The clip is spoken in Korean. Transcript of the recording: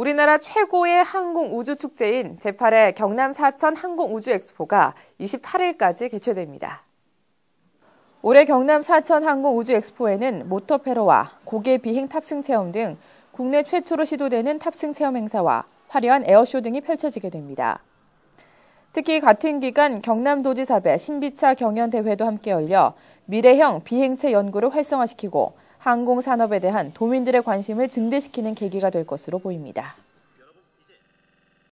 우리나라 최고의 항공 우주 축제인 제8회 경남 사천 항공 우주 엑스포가 28일까지 개최됩니다. 올해 경남 사천 항공 우주 엑스포에는 motor para와 곡예 비행 탑승 체험 등 국내 최초로 시도되는 탑승 체험 행사와 화려한 에어쇼 등이 펼쳐지게 됩니다. 특히 같은 기간 경남도지사배 신비차 경연대회도 함께 열려 미래형 비행체 연구를 활성화시키고 항공산업에 대한 도민들의 관심을 증대시키는 계기가 될 것으로 보입니다.